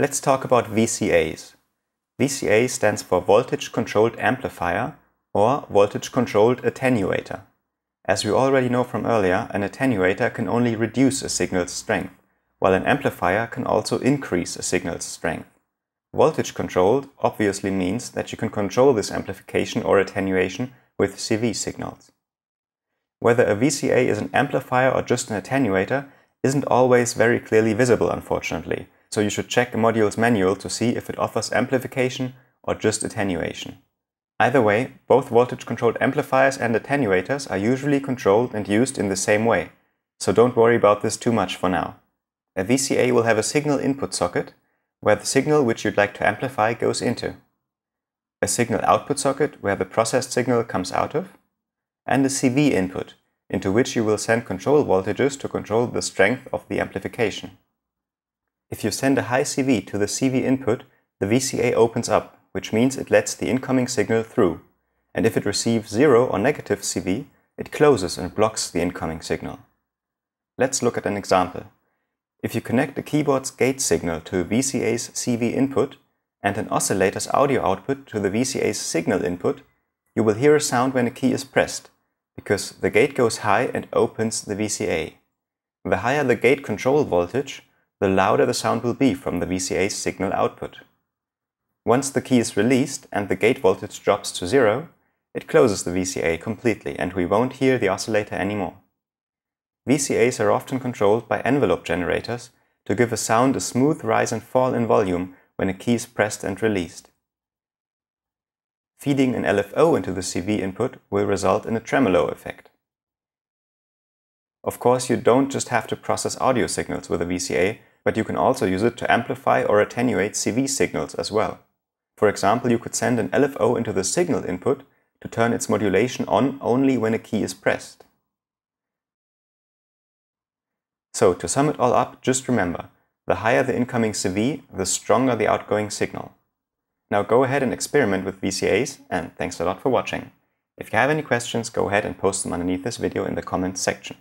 Let's talk about VCAs. VCA stands for Voltage Controlled Amplifier or Voltage Controlled Attenuator. As we already know from earlier, an attenuator can only reduce a signal's strength, while an amplifier can also increase a signal's strength. Voltage controlled obviously means that you can control this amplification or attenuation with CV signals. Whether a VCA is an amplifier or just an attenuator isn't always very clearly visible unfortunately, so you should check a module's manual to see if it offers amplification or just attenuation. Either way, both voltage-controlled amplifiers and attenuators are usually controlled and used in the same way, so don't worry about this too much for now. A VCA will have a signal input socket, where the signal which you'd like to amplify goes into, a signal output socket where the processed signal comes out of, and a CV input, into which you will send control voltages to control the strength of the amplification. If you send a high CV to the CV input, the VCA opens up, which means it lets the incoming signal through, and if it receives zero or negative CV, it closes and blocks the incoming signal. Let's look at an example. If you connect the keyboard's gate signal to a VCA's CV input and an oscillator's audio output to the VCA's signal input, you will hear a sound when a key is pressed, because the gate goes high and opens the VCA. The higher the gate control voltage, the louder the sound will be from the VCA's signal output. Once the key is released and the gate voltage drops to zero, it closes the VCA completely and we won't hear the oscillator anymore. VCAs are often controlled by envelope generators to give a sound a smooth rise and fall in volume when a key is pressed and released. Feeding an LFO into the CV input will result in a tremolo effect. Of course, you don't just have to process audio signals with a VCA, but you can also use it to amplify or attenuate CV signals as well. For example, you could send an LFO into the signal input to turn its modulation on only when a key is pressed. So to sum it all up, just remember, the higher the incoming CV, the stronger the outgoing signal. Now go ahead and experiment with VCAs and thanks a lot for watching. If you have any questions, go ahead and post them underneath this video in the comments section.